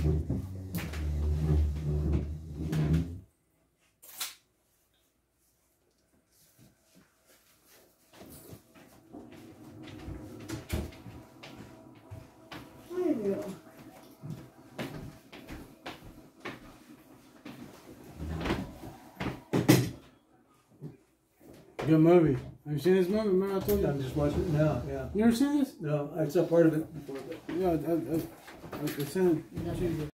Good movie. Have you seen this movie? Remember I told you? I'm just watching it now, yeah. You ever seen this? No, I saw part of it before. But... Yeah, I, I sent it.